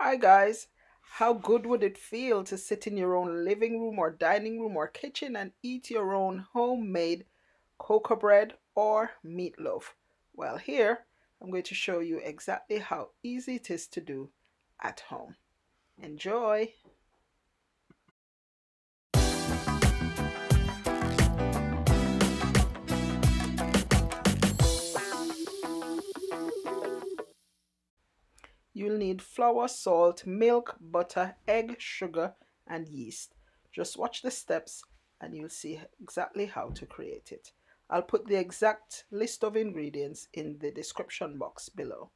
Hi guys, how good would it feel to sit in your own living room or dining room or kitchen and eat your own homemade cocoa bread or meatloaf? Well, here I'm going to show you exactly how easy it is to do at home. Enjoy! You'll need flour, salt, milk, butter, egg, sugar, and yeast. Just watch the steps and you'll see exactly how to create it. I'll put the exact list of ingredients in the description box below.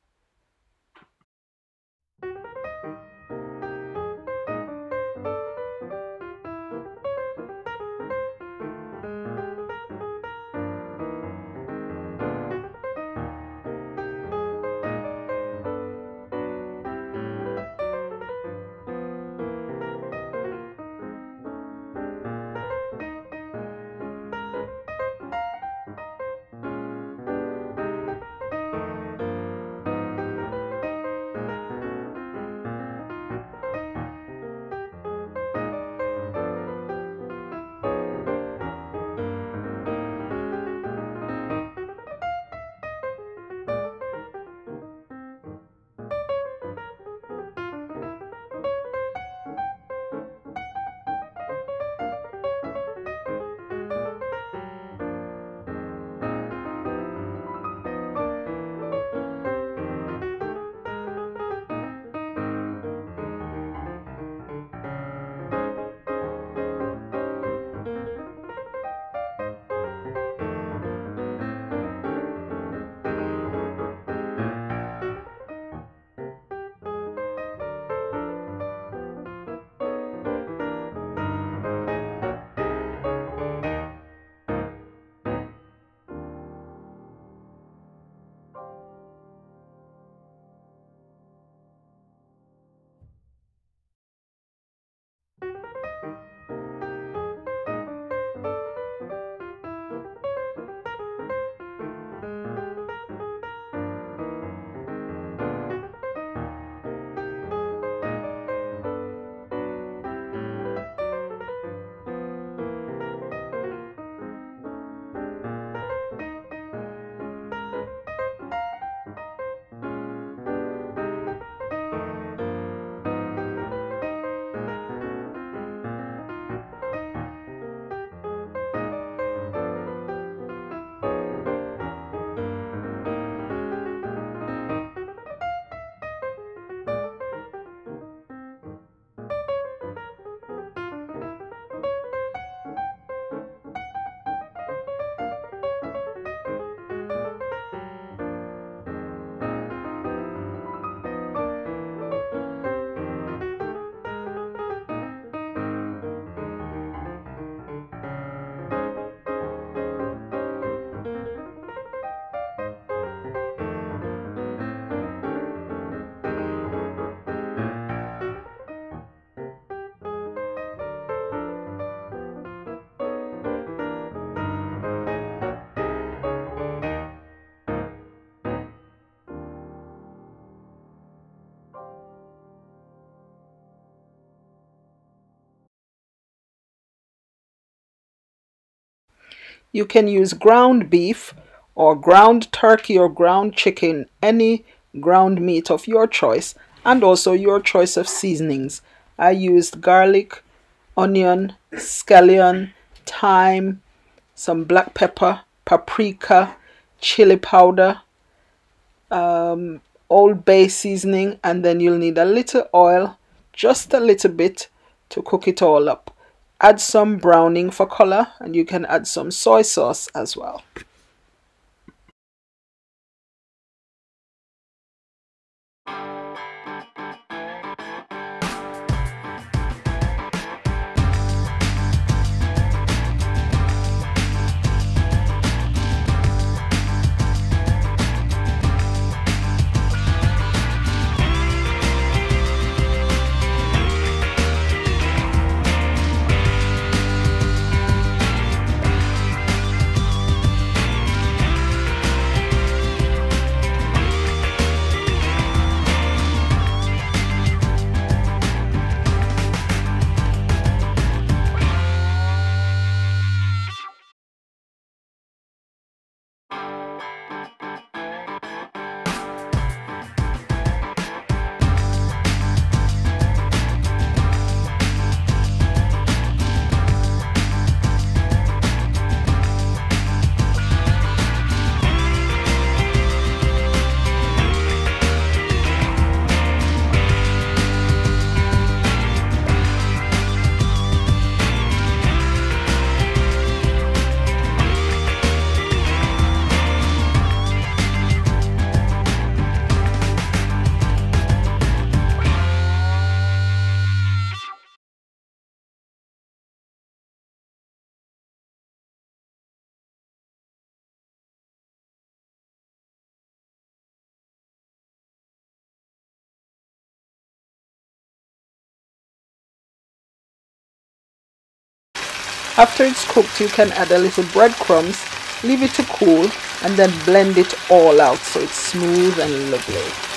You can use ground beef or ground turkey or ground chicken, any ground meat of your choice, and also your choice of seasonings. I used garlic, onion, scallion, thyme, some black pepper, paprika, chili powder, um, Old Bay seasoning, and then you'll need a little oil, just a little bit, to cook it all up add some browning for color and you can add some soy sauce as well. After it's cooked, you can add a little breadcrumbs, leave it to cool, and then blend it all out so it's smooth and lovely.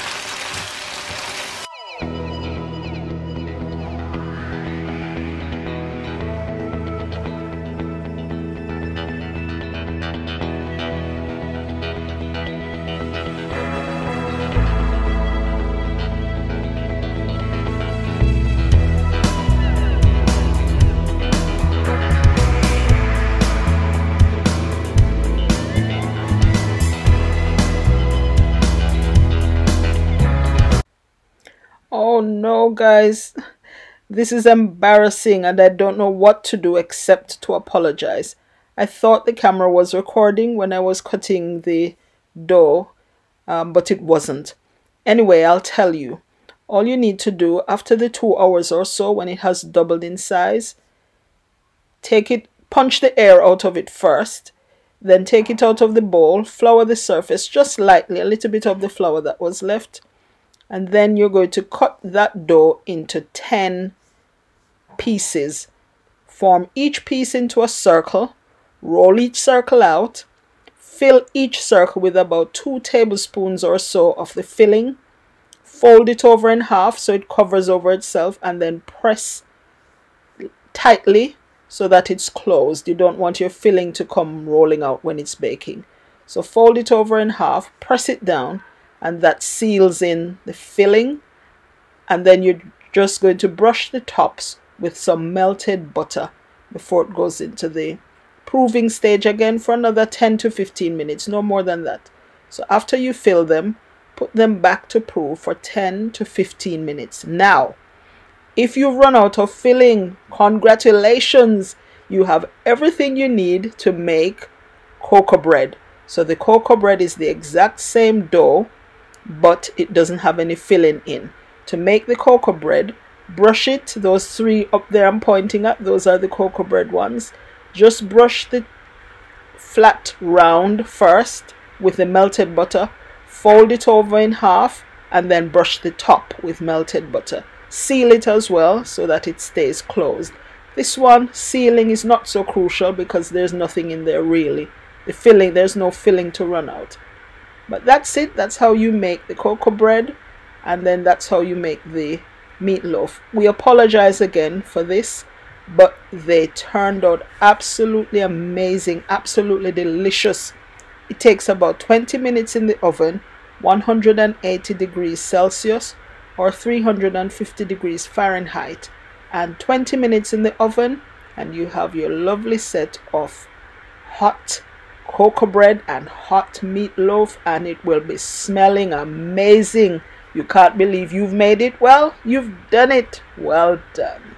Guys. This is embarrassing and I don't know what to do except to apologize. I thought the camera was recording when I was cutting the dough, um, but it wasn't. Anyway, I'll tell you. All you need to do after the two hours or so when it has doubled in size, take it, punch the air out of it first, then take it out of the bowl, flour the surface just lightly, a little bit of the flour that was left, and then you're going to cut that dough into 10 pieces. Form each piece into a circle. Roll each circle out. Fill each circle with about two tablespoons or so of the filling. Fold it over in half so it covers over itself and then press tightly so that it's closed. You don't want your filling to come rolling out when it's baking. So fold it over in half. Press it down and that seals in the filling. And then you're just going to brush the tops with some melted butter before it goes into the proving stage again for another 10 to 15 minutes no more than that. So after you fill them put them back to prove for 10 to 15 minutes. Now if you've run out of filling congratulations! You have everything you need to make cocoa bread. So the cocoa bread is the exact same dough but it doesn't have any filling in. To make the cocoa bread, brush it, those three up there I'm pointing at, those are the cocoa bread ones. Just brush the flat round first with the melted butter, fold it over in half, and then brush the top with melted butter. Seal it as well so that it stays closed. This one, sealing is not so crucial because there's nothing in there really. The filling, there's no filling to run out. But that's it. That's how you make the cocoa bread. And then that's how you make the meatloaf. We apologize again for this. But they turned out absolutely amazing. Absolutely delicious. It takes about 20 minutes in the oven. 180 degrees Celsius or 350 degrees Fahrenheit. And 20 minutes in the oven. And you have your lovely set of hot cocoa bread and hot meatloaf and it will be smelling amazing. You can't believe you've made it? Well, you've done it. Well done.